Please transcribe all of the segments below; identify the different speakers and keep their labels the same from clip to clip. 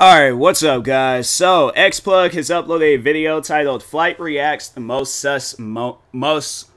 Speaker 1: Alright, what's up guys? So, Xplug has uploaded a video titled Flight Reacts the Most Sus Mo Most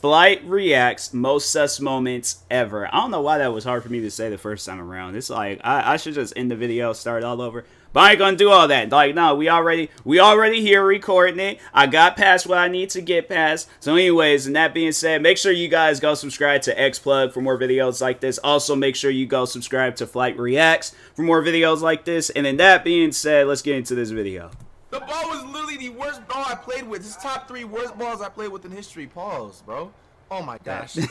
Speaker 1: Flight Reacts Most Sus Moments Ever. I don't know why that was hard for me to say the first time around. It's like, I, I should just end the video, start all over. But I ain't gonna do all that. Like, no, we already we already here recording it. I got past what I need to get past. So anyways, and that being said, make sure you guys go subscribe to Xplug for more videos like this. Also, make sure you go subscribe to Flight Reacts for more videos like this. And then that being said, let's get into this video.
Speaker 2: The ball was the worst ball I played with. It's top three worst balls I played with in history. Pause, bro. Oh my gosh. like,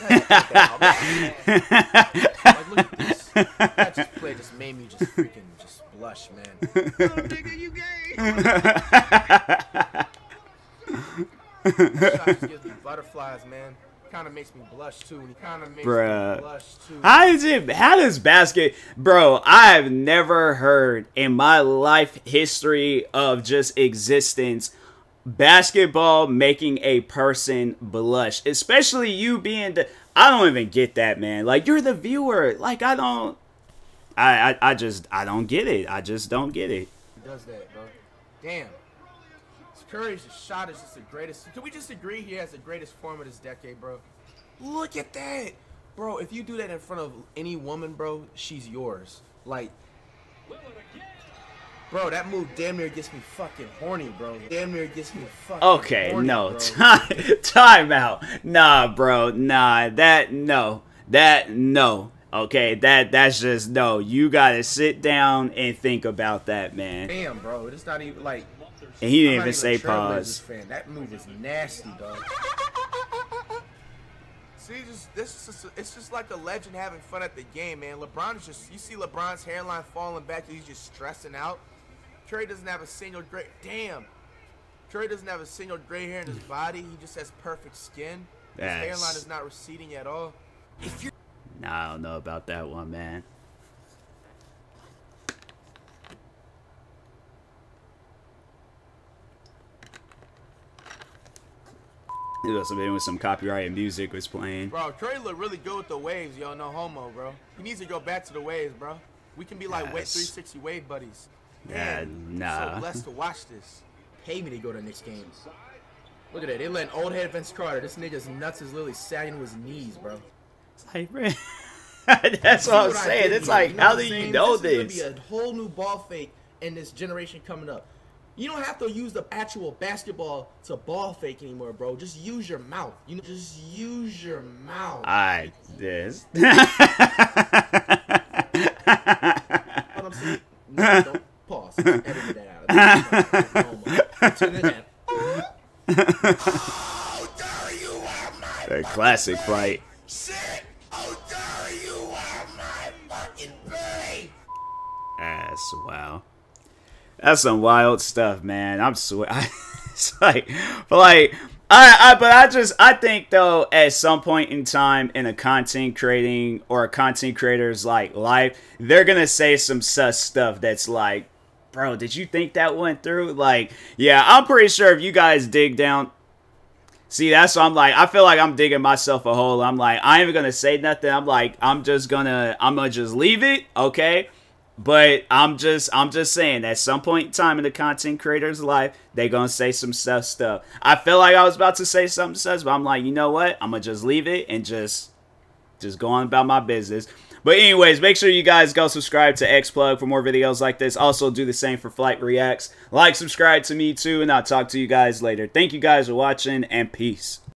Speaker 2: look at this. That just play just made me just freaking just blush, man. Little oh, nigga, you gay. Shot just gives butterflies, man. Kind of makes me blush too. He kind of makes Bruh. me blush too.
Speaker 1: How is it? How does basket, bro? I have never heard in my life history of just existence basketball making a person blush, especially you being the. I don't even get that, man. Like you're the viewer. Like I don't. I I, I just I don't get it. I just don't get it.
Speaker 2: He does that, bro. Damn. Curry's is shot is just the greatest. Can we just agree he has the greatest form of this decade, bro? Look at that, bro. If you do that in front of any woman, bro, she's yours. Like, Bro, that move damn near gets me fucking horny, bro. Damn near gets me fucking
Speaker 1: Okay,
Speaker 2: horny,
Speaker 1: no. Time, time out. Nah, bro. Nah, that, no. That, no. Okay, that that's just no. You gotta sit down and think about that, man.
Speaker 2: Damn, bro, it's not even like.
Speaker 1: And he didn't even say pause.
Speaker 2: Fan. That move is nasty, dog. See, just this is it's just like a legend having fun at the game, man. LeBron is just you see LeBron's hairline falling back, he's just stressing out. Curry doesn't have a single gray. Damn. Curry doesn't have a single gray hair in his body. He just has perfect skin. His hairline is not receding at all. If you
Speaker 1: Nah, I don't know about that one, man. It was something with some copyrighted music was playing.
Speaker 2: Bro, Curry look really good with the waves, yo. No homo, bro. He needs to go back to the waves, bro. We can be like yes. 360 wave buddies.
Speaker 1: Yeah, nah.
Speaker 2: So blessed to watch this. Pay me to go to Knicks games. Look at that. They letting old head Vince Carter. This nigga's nuts is literally sagging to his knees, bro.
Speaker 1: It's like, man. That's what I'm saying. It's like, how do you know this?
Speaker 2: This is be a whole new ball fake in this generation coming up. You don't have to use the actual basketball to ball fake anymore, bro. Just use your mouth. You know, just use your mouth.
Speaker 1: I this.
Speaker 2: Pause. Edit that out.
Speaker 1: A classic fight. Ass, wow. That's some wild stuff, man. I'm swear. it's like, but like, I, I, but I just, I think though, at some point in time in a content creating or a content creator's like life, they're gonna say some sus stuff that's like, bro, did you think that went through? Like, yeah, I'm pretty sure if you guys dig down, see, that's what I'm like. I feel like I'm digging myself a hole. I'm like, I ain't even gonna say nothing. I'm like, I'm just gonna, I'm gonna just leave it, okay? But I'm just I'm just saying at some point in time in the content creator's life, they gonna say some stuff stuff. I feel like I was about to say something sus, but I'm like, you know what? I'm gonna just leave it and just just go on about my business. But anyways, make sure you guys go subscribe to Xplug for more videos like this. Also do the same for Flight Reacts. Like, subscribe to me too, and I'll talk to you guys later. Thank you guys for watching, and peace.